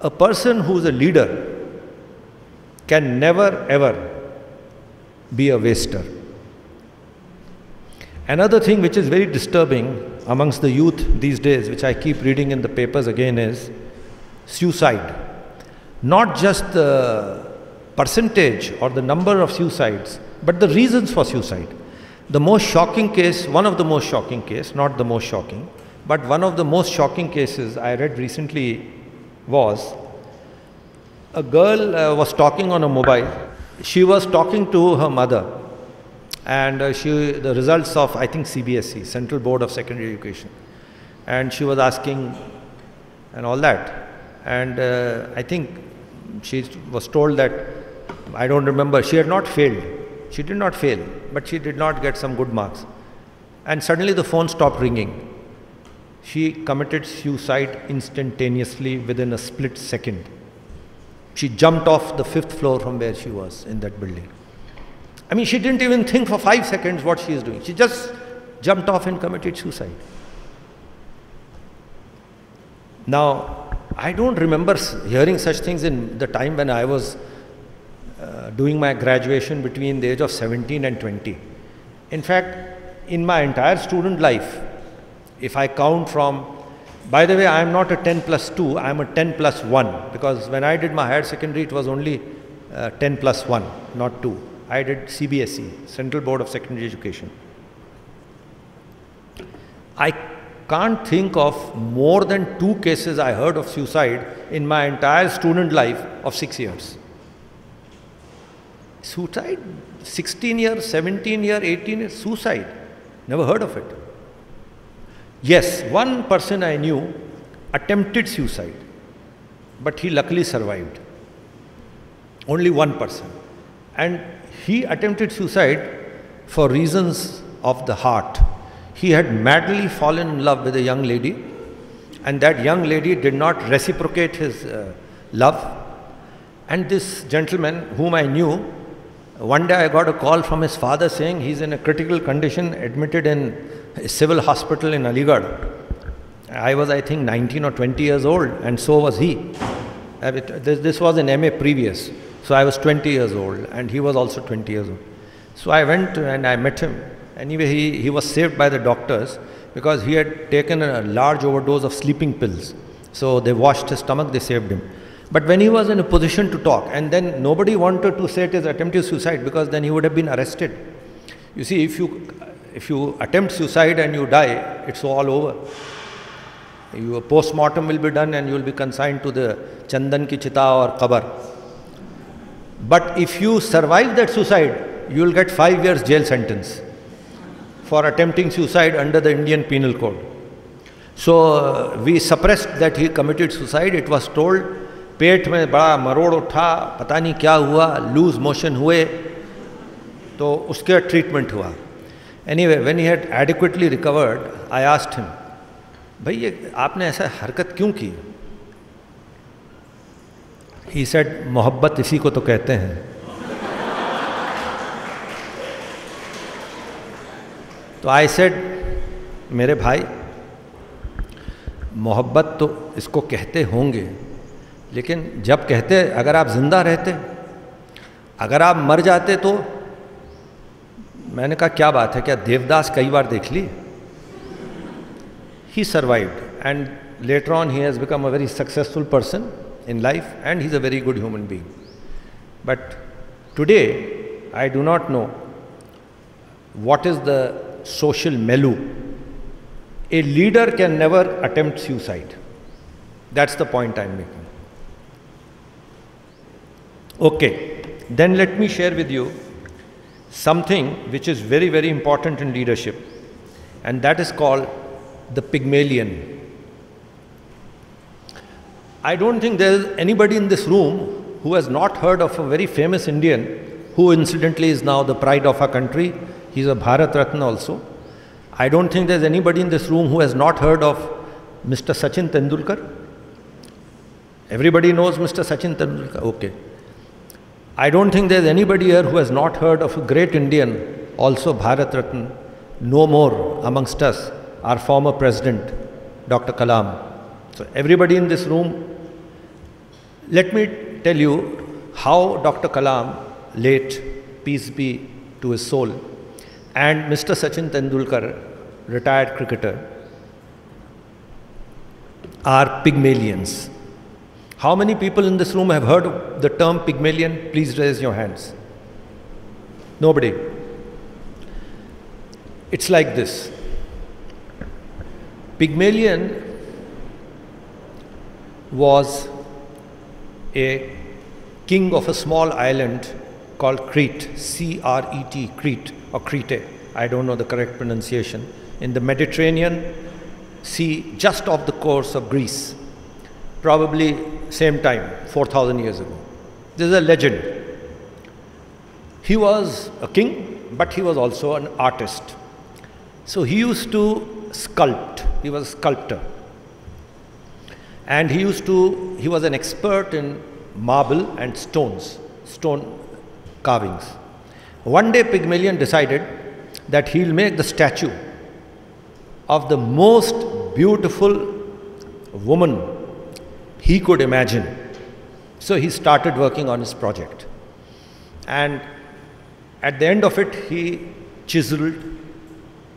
a person who's a leader can never ever be a waster. Another thing which is very disturbing amongst the youth these days, which I keep reading in the papers again, is suicide. Not just the percentage or the number of suicides, but the reasons for suicide. The most shocking case, one of the most shocking case, not the most shocking, but one of the most shocking cases I read recently was a girl uh, was talking on a mobile. She was talking to her mother and uh, she, the results of, I think, CBSE, Central Board of Secondary Education. And she was asking and all that. And uh, I think she was told that, I don't remember, she had not failed. She did not fail, but she did not get some good marks. And suddenly the phone stopped ringing. She committed suicide instantaneously within a split second. She jumped off the fifth floor from where she was in that building. I mean, she didn't even think for five seconds what she is doing. She just jumped off and committed suicide. Now, I don't remember hearing such things in the time when I was uh, doing my graduation between the age of 17 and 20. In fact, in my entire student life, if I count from, by the way, I am not a 10 plus 2, I am a 10 plus 1 because when I did my higher secondary, it was only uh, 10 plus 1, not 2. I did CBSE, Central Board of Secondary Education. I can't think of more than two cases I heard of suicide in my entire student life of six years. Suicide? 16 years, 17 years, 18 years, suicide. Never heard of it. Yes, one person I knew attempted suicide, but he luckily survived. Only one person. And he attempted suicide for reasons of the heart. He had madly fallen in love with a young lady, and that young lady did not reciprocate his uh, love. And this gentleman, whom I knew, one day I got a call from his father saying he's in a critical condition, admitted in a civil hospital in Aligarh. I was, I think, 19 or 20 years old, and so was he. Uh, this was an MA previous. So I was 20 years old and he was also 20 years old. So I went and I met him. Anyway, he, he was saved by the doctors because he had taken a large overdose of sleeping pills. So they washed his stomach, they saved him. But when he was in a position to talk, and then nobody wanted to say it is attempted suicide because then he would have been arrested. You see, if you, if you attempt suicide and you die, it's all over. Your post-mortem will be done and you will be consigned to the Chandan ki chita or kabar. But if you survive that suicide, you will get five years jail sentence for attempting suicide under the Indian Penal Code. So uh, we suppressed that he committed suicide. It was told पेट में बड़ा मरोड़ उठा पता नहीं क्या हुआ loose motion हुए तो उसके ट्रीटमेंट हुआ वे when he had adequately recovered I asked him भाई ये आपने ऐसा हरकत क्यों की? ही सेड मोहब्बत इसी को तो कहते हैं. तो आई सेड मेरे भाई, मोहब्बत तो इसको कहते होंगे, लेकिन जब कहते, अगर आप ज़िंदा रहते, अगर आप मर जाते तो मैंने कहा, क्या बात है? क्या देवदास कई बार देख ली? He survived and later on he has become a very successful person in life and he is a very good human being but today I do not know what is the social milieu a leader can never attempt suicide that's the point I am making okay then let me share with you something which is very, very important in leadership, and that is called the Pygmalion I don't think there is anybody in this room who has not heard of a very famous Indian who incidentally is now the pride of our country. He's a Bharat Ratna also. I don't think there's anybody in this room who has not heard of Mr. Sachin Tendulkar. Everybody knows Mr. Sachin Tendulkar? Okay. I don't think there's anybody here who has not heard of a great Indian, also Bharat Ratna, no more amongst us, our former president, Dr. Kalam. So everybody in this room Let me tell you how Dr. Kalam, late, peace be to his soul, and Mr. Sachin Tendulkar, retired cricketer, are Pygmalions. How many people in this room have heard the term Pygmalion? Please raise your hands. Nobody. It's like this Pygmalion was a king of a small island called Crete, C R E T, Crete or Crete. I don't know the correct pronunciation. In the Mediterranean Sea, just off the coast of Greece. Probably same time, 4,000 years ago. This is a legend. He was a king, but he was also an artist. So he used to sculpt. He was a sculptor. And he used to, he was an expert in marble and stones, stone carvings. One day Pygmalion decided that he'll make the statue of the most beautiful woman he could imagine. So he started working on his project. And at the end of it, he chiseled,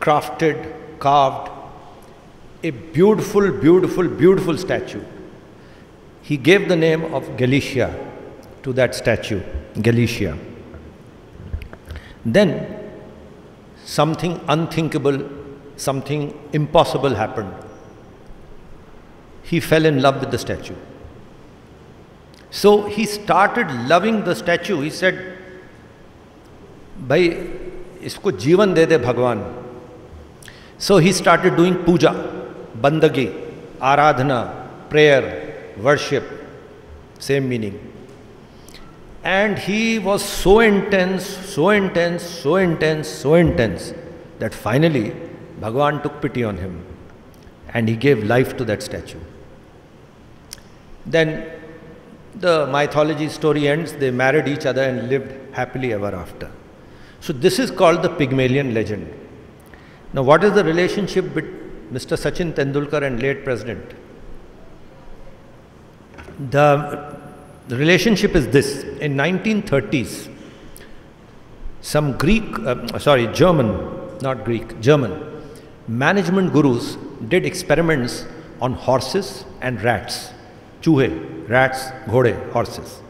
crafted, carved a beautiful, beautiful, beautiful statue. He gave the name of Galicia to that statue, Galicia. Then something unthinkable, something impossible happened He fell in love with the statue. So he started loving the statue. He said, भाई इसको जीवन दे दे भगवान सो he started doing पूजा बंदगी आराधना prayer worship same meaning and he was so intense, so intense, so intense, so intense that finally Bhagwan took pity on him and he gave life to that statue. Then the mythology story ends, they married each other and lived happily ever after. So, this is called the Pygmalion legend. Now, what is the relationship between Mr. Sachin Tendulkar and late president? The the relationship is this. In 1930s, some Greek, uh, sorry, German, not Greek, German, management gurus did experiments on horses and rats. Chuhe, rats, ghode, horses.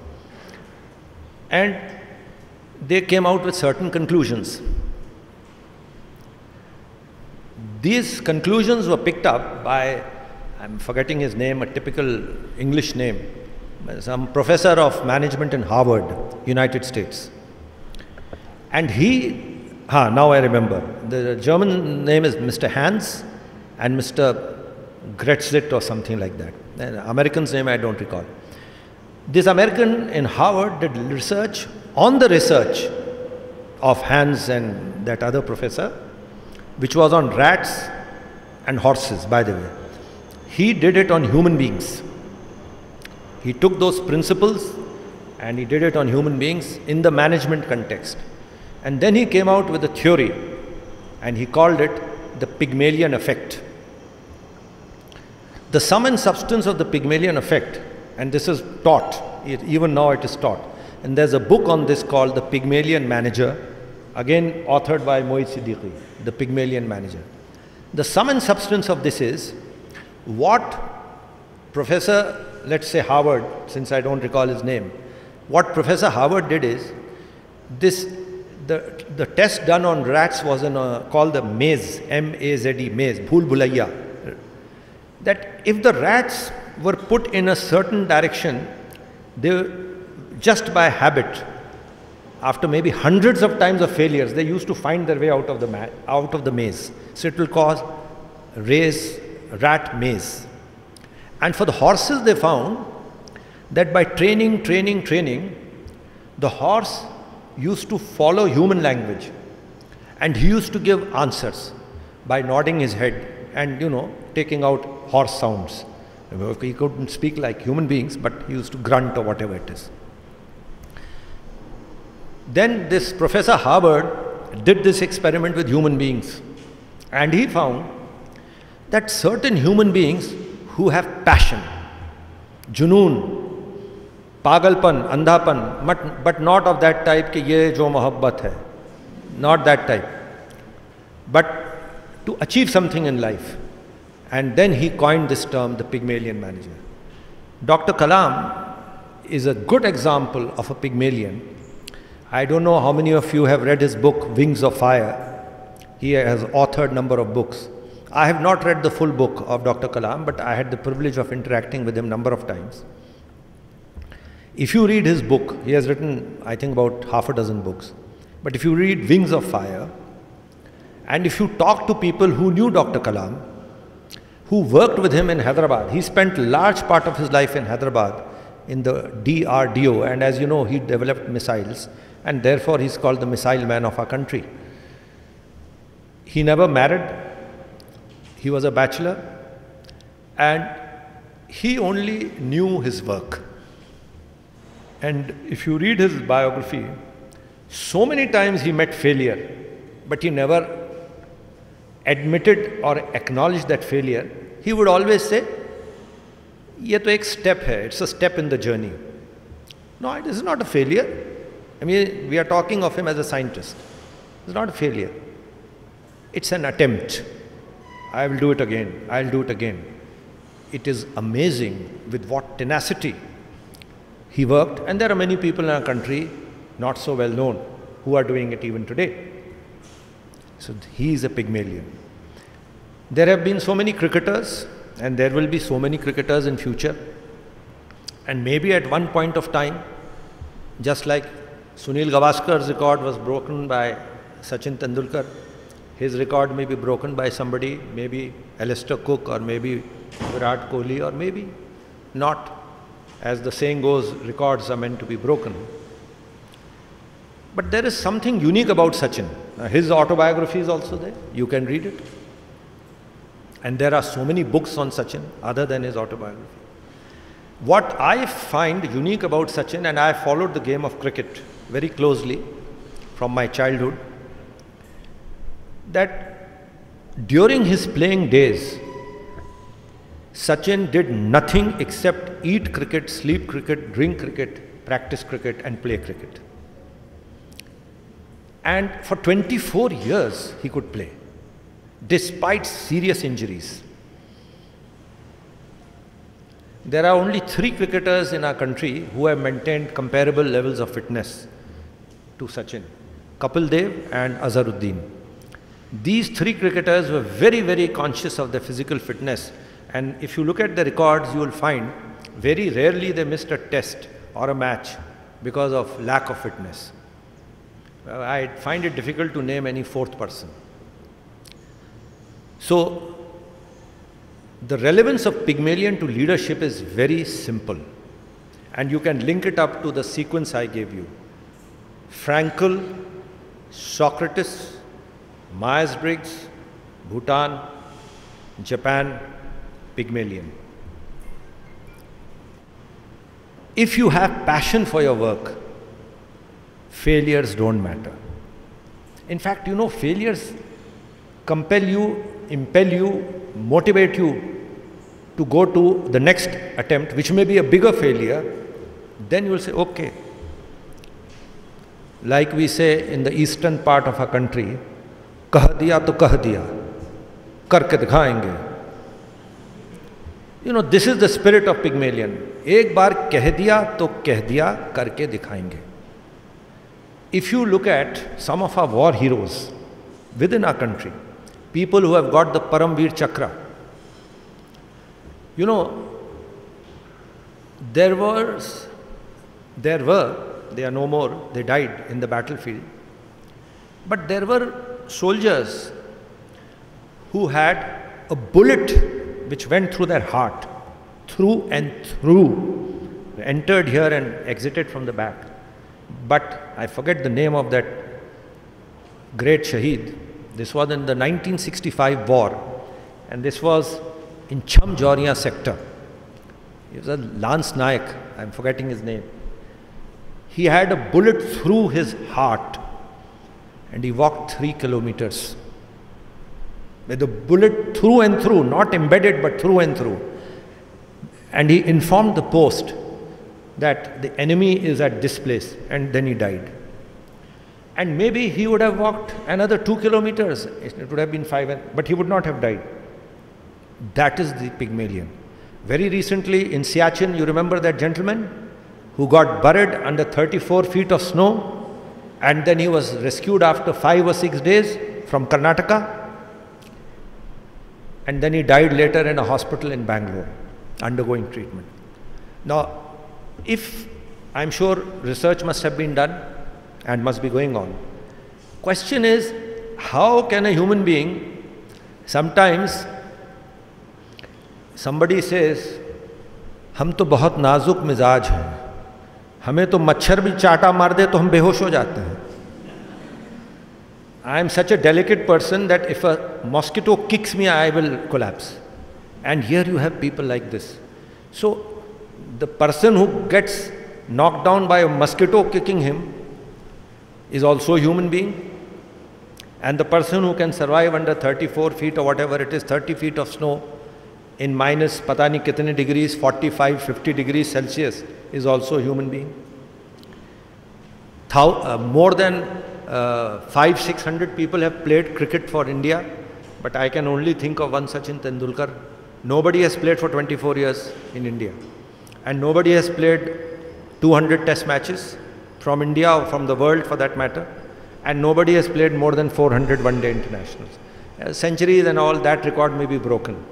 And they came out with certain conclusions. These conclusions were picked up by, I'm forgetting his name, a typical English name, some professor of management in Harvard, United States. And he, ah, now I remember, the German name is Mr. Hans and Mr. Gretzit or something like that. The American's name I don't recall. This American in Harvard did research on the research of Hans and that other professor, which was on rats and horses, by the way. He did it on human beings. He took those principles and he did it on human beings in the management context. And then he came out with a theory and he called it the Pygmalion effect. The sum and substance of the Pygmalion effect, and this is taught, even now it is taught. And there's a book on this called The Pygmalion Manager, again authored by Mohit Siddiqui, The Pygmalion Manager. The sum and substance of this is what Professor let's say Howard, since I don't recall his name, what Professor Howard did is this the, the test done on rats was in a, called the maze, M-A-Z-E, maze, bhul bhulaiya. That if the rats were put in a certain direction, they just by habit, after maybe hundreds of times of failures, they used to find their way out of the out of the maze. So it will cause race rat maze. And for the horses, they found that by training, training, training, the horse used to follow human language and he used to give answers by nodding his head and, you know, taking out horse sounds. He couldn't speak like human beings, but he used to grunt or whatever it is. Then this Professor Harvard did this experiment with human beings and he found that certain human beings who have passion, junoon, pagalpan, andhapan, but, but not of that type कि ये जो मोहब्बत है. Not that type. But to achieve something in life. And then he coined this term, the Pygmalion manager. Dr. Kalam is a good example of a Pygmalion. I don't know how many of you have read his book, Wings of Fire. He has authored number of books. I have not read the full book of Dr. Kalam, but I had the privilege of interacting with him number of times. If you read his book, he has written, I think, about half a dozen books. But if you read Wings of Fire, and if you talk to people who knew Dr. Kalam, who worked with him in Hyderabad, he spent large part of his life in Hyderabad in the DRDO, and as you know, he developed missiles, and therefore he's called the missile man of our country. He never married, he was a bachelor, and he only knew his work. And if you read his biography, so many times he met failure, but he never admitted or acknowledged that failure. He would always say, ये तो एक step है, it's a step in the journey. No, it is not a failure. I mean, we are talking of him as a scientist. It's not a failure. It's an attempt. I will do it again. I'll do it again. It is amazing with what tenacity he worked, and there are many people in our country, not so well known, who are doing it even today. So he is a Pygmalion. There have been so many cricketers, and there will be so many cricketers in future. And maybe at one point of time, just like Sunil Gavaskar's record was broken by Sachin Tendulkar, his record may be broken by somebody, maybe Alistair Cook or maybe Virat Kohli or maybe not. As the saying goes, records are meant to be broken. But there is something unique about Sachin. Uh, his autobiography is also there. You can read it. And there are so many books on Sachin other than his autobiography. What I find unique about Sachin, and I followed the game of cricket very closely from my childhood, that during his playing days, Sachin did nothing except eat cricket, sleep cricket, drink cricket, practice cricket, and play cricket. And for 24 years, he could play, despite serious injuries. There are only three cricketers in our country who have maintained comparable levels of fitness to Sachin Kapil Dev and Azharuddin. These three cricketers were very, very conscious of their physical fitness. And if you look at the records, you will find very rarely they missed a test or a match because of lack of fitness. I find it difficult to name any fourth person. So, the relevance of Pygmalion to leadership is very simple. And you can link it up to the sequence I gave you. Frankl, Socrates, Myers-Briggs, Bhutan, Japan, Pygmalion. If you have passion for your work, failures don't matter. In fact, you know, failures compel you, impel you, motivate you to go to the next attempt, which may be a bigger failure. Then you will say, okay. Like we say in the eastern part of our country, कह दिया तो कह दिया करके दिखाएँगे you know this is the spirit of Pygmalion एक बार कह दिया तो कह दिया करके दिखाएँगे if you look at some of our war heroes within our country, people who have got the Paramvir Chakra, you know, there was, there were, they are no more, they died in the battlefield, but there were soldiers who had a bullet which went through their heart, through and through, entered here and exited from the back. But I forget the name of that great Shaheed. This was in the 1965 war, and this was in Chamjoria sector. He was a Lance Nayak, I'm forgetting his name. He had a bullet through his heart, and he walked three kilometers. With a bullet through and through, not embedded but through and through. And he informed the post that the enemy is at this place, and then he died. And maybe he would have walked another two kilometers, it would have been five, but he would not have died. That is the Pygmalion. Very recently in Siachen, you remember that gentleman who got buried under 34 feet of snow and then he was rescued after five or six days from Karnataka and then he died later in a hospital in Bangalore undergoing treatment. Now, if I'm sure research must have been done and must be going on. Question is, how can a human being sometimes somebody says, हम तो बहुत नाजुक मिजाज हैं हमें तो मच्छर भी चाटा मार दे तो हम बेहोश हो जाते हैं I am such a delicate person that if a mosquito kicks me I will collapse and here you have people like this so the person who gets knocked down by a mosquito kicking him is also a human being. And the person who can survive under 34 feet or whatever it is, 30 feet of snow in minus patani kitne degrees, 45, 50 degrees Celsius is also a human being. Thou, uh, more than uh, five, six hundred people have played cricket for India, but I can only think of one Sachin Tendulkar. Nobody has played for 24 years in India. And nobody has played 200 test matches from India or from the world for that matter, and nobody has played more than 400 one day internationals. Uh, centuries and all, that record may be broken.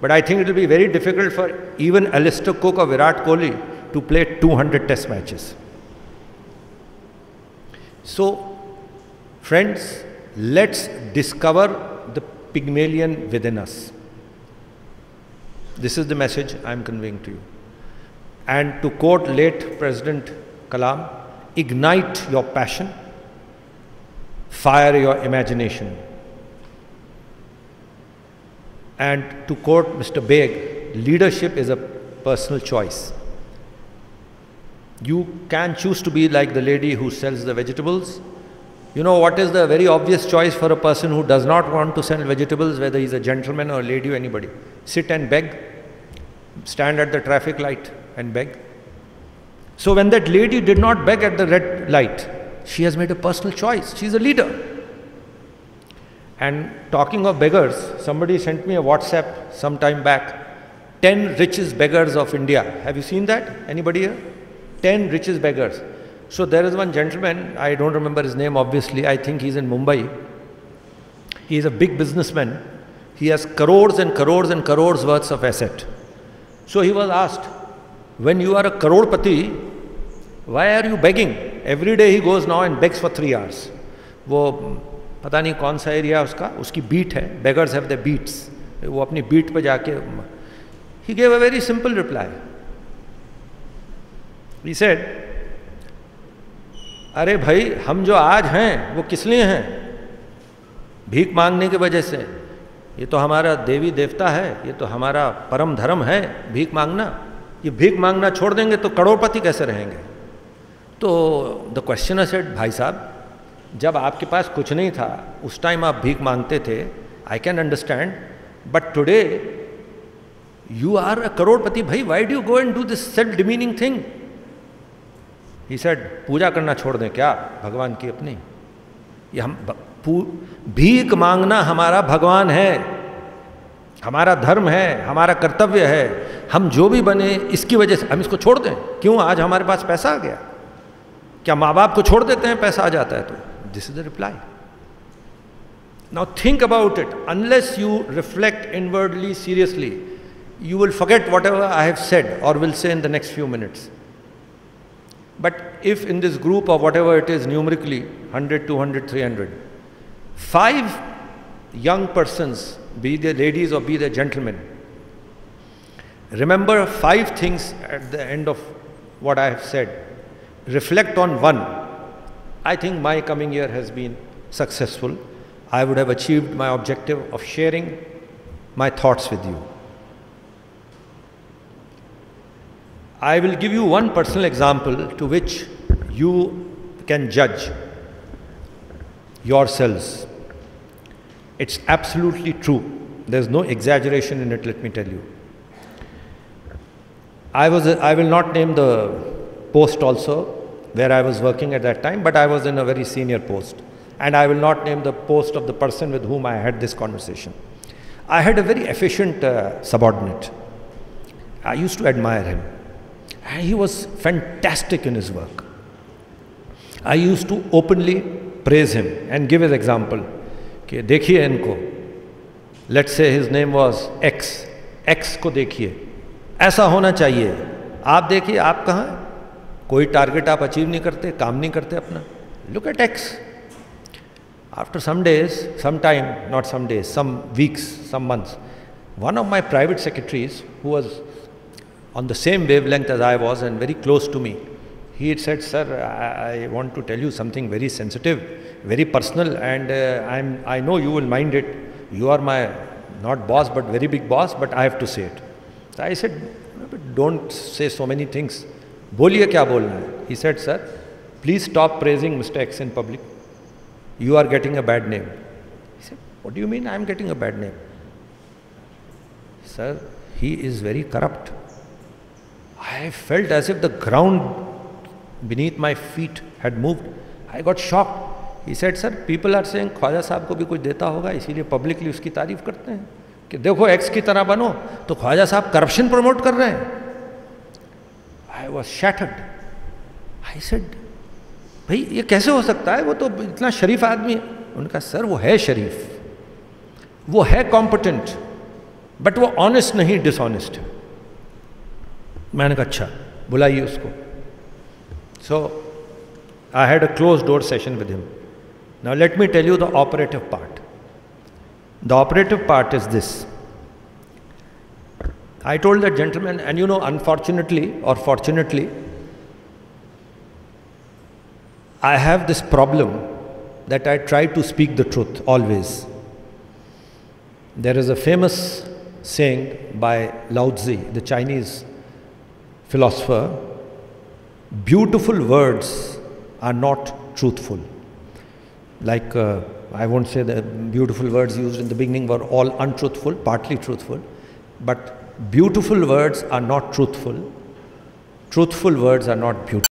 But I think it will be very difficult for even Alistair Cook or Virat Kohli to play 200 test matches. So, friends, let's discover the Pygmalion within us. This is the message I am conveying to you. And to quote late President Kalam, ignite your passion, fire your imagination. And to quote Mr. Beg, leadership is a personal choice. You can choose to be like the lady who sells the vegetables. You know what is the very obvious choice for a person who does not want to sell vegetables, whether he's a gentleman or a lady or anybody? Sit and beg, stand at the traffic light and beg. So when that lady did not beg at the red light, she has made a personal choice. She's a leader. And talking of beggars, somebody sent me a WhatsApp some time back. 10 richest beggars of India. Have you seen that? Anybody here? 10 richest beggars. So there is one gentleman, I don't remember his name obviously, I think he's in Mumbai. He is a big businessman. He has crores and crores and crores worth of asset. So he was asked, when you are a crorepati, why are you begging? Every day he goes now and begs for three hours. वो पता नहीं कौन सा area उसका उसकी beat है। Beggars have the beats वो अपनी बीट पे जाके he gave a very simple reply he said अरे भाई हम जो आज हैं वो किस लिए हैं? भीख मांगने की वजह से। ये तो हमारा देवी देवता है ये तो हमारा परम धर्म है भीख मांगना। ये भीख मांगना छोड़ देंगे तो करोड़पति कैसे रहेंगे? तो द क्वेश्चन सेड भाई साहब, जब आपके पास कुछ नहीं था, उस टाइम आप भीख मांगते थे I can understand but today you are a crorepati, भाई why do go and do this set demeaning thing he said पूजा करना छोड़ दें क्या? भगवान की अपनी। ये हम भीख मांगना हमारा भगवान है। हमारा धर्म है, हमारा कर्तव्य है, हम जो भी बने इसकी वजह से, हम इसको छोड़ दें। क्यों? आज हमारे पास पैसा आ गया। क्या माँ बाप को छोड़ देते हैं, पैसा आ जाता है तो। This is the reply now think about it unless you reflect inwardly seriously you will forget whatever I have said और will say in the next few minutes but if in this group of whatever it is numerically hundred two hundred three hundred five young persons be they ladies or be they gentlemen. Remember five things at the end of what I have said. Reflect on one. I think my coming year has been successful. I would have achieved my objective of sharing my thoughts with you. I will give you one personal example to which you can judge yourselves. It's absolutely true. There's no exaggeration in it, let me tell you. I, was I will not name the post also where I was working at that time, but I was in a very senior post. And I will not name the post of the person with whom I had this conversation. I had a very efficient uh, subordinate. I used to admire him. And he was fantastic in his work. I used to openly praise him and give his example. कि देखिए इनको। Let say his name was X X को देखिए। ऐसा होना चाहिए। आप देखिए आप कहाँ कोई टारगेट आप अचीव नहीं करते काम नहीं करते अपना। Look at X after some days some time not some days some weeks some months one of my private secretaries who was on the same wavelength as I was and very close to me, He said, sir, I, I, want to tell you something very sensitive, very personal, and uh, I'm, I know you will mind it. You are my, not boss, but very big boss, but I have to say it. So I said, don't say so many things. Boliye kya bolna hai? He said, sir, please stop praising Mr. X in public. You are getting a bad name. He said, what do you mean I am getting a bad name? Sir, he is very corrupt. I felt as if the ground beneath my feet had moved. I got shocked. He said, Sir, people are saying Khwaja Sahab को भी कुछ देता होगा इसीलिए publicly उसकी तारीफ़ करते हैं कि देखो एक्स की तरह बनो तो ख्वाजा साहब करप्शन प्रमोट कर रहे हैं I was shattered I said भाई ये कैसे हो सकता है वो तो इतना शरीफ आदमी है उनका सर वो है शरीफ वो है कॉम्पिटेंट बट वो ऑनेस्ट नहीं डिसऑनेस्ट है मैंने कहा अच्छा बुलाइए उसको So I had a closed door session with him. Now let me tell you the operative part. The operative part is this. I told that gentleman, and you know, unfortunately or fortunately, I have this problem that I try to speak the truth always. There is a famous saying by Lao Tzu, the Chinese philosopher, beautiful words are not truthful. Like, uh, I won't say the beautiful words used in the beginning were all untruthful, partly truthful, but beautiful words are not truthful. Truthful words are not beautiful.